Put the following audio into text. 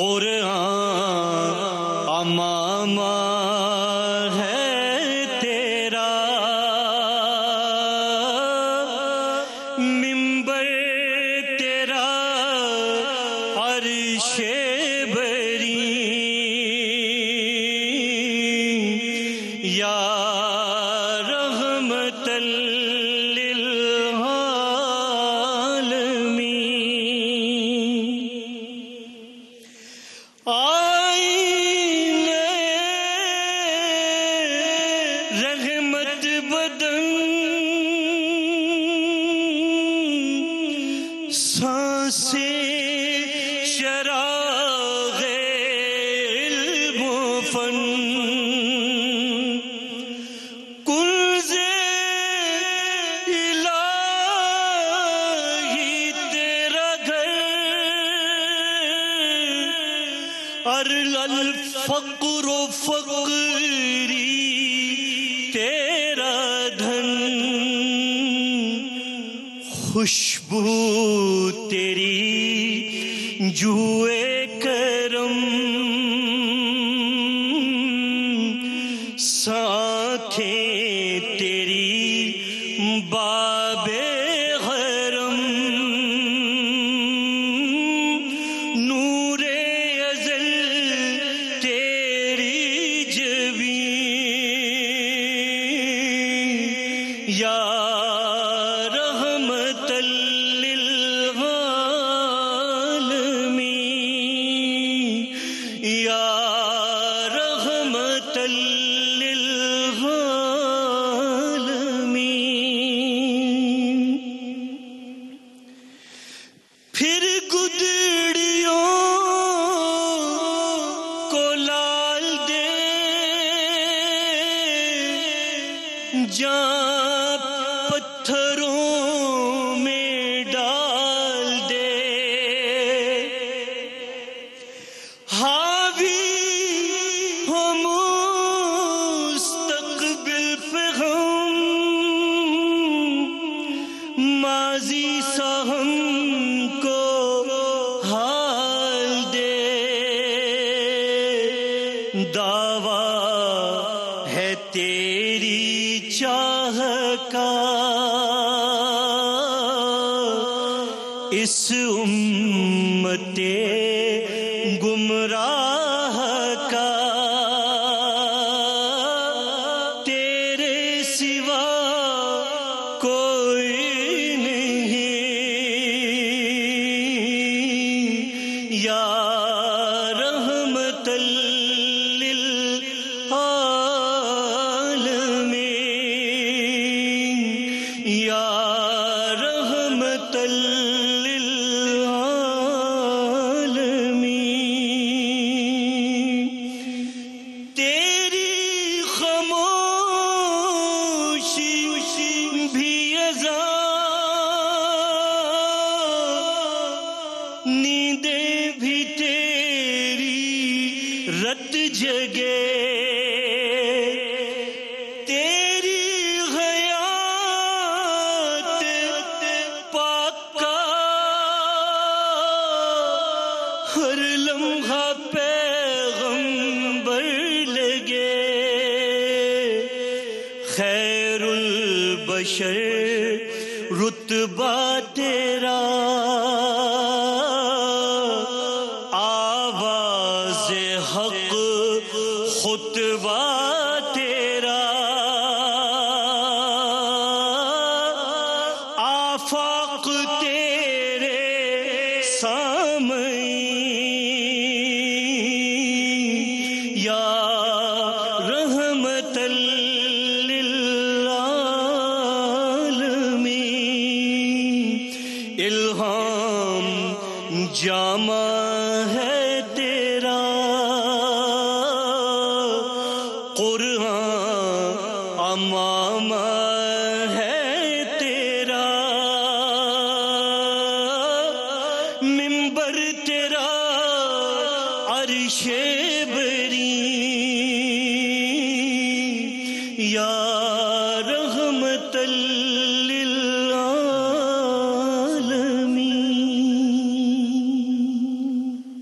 कुरान अमामा है तेरा। मिंबर तेरा अर्शे बरी। या रहमतल रहमत बदन सांसे शरागे अरल फक्र फकरी तेरा धन। खुशबू तेरी जुए करम। साखें तेरी बाबे या या रहमतल फिर गुदड़ियों को लाल दे जा माजी सा हमको हाल दे। दावा है तेरी चाह का। नींदे भी तेरी रत जगे। खैरुल बशर रुतबा तेरा। आवाज़ हक खुतबा समा है तेरा। कुरान अमामा है तेरा। तेरा अरशे या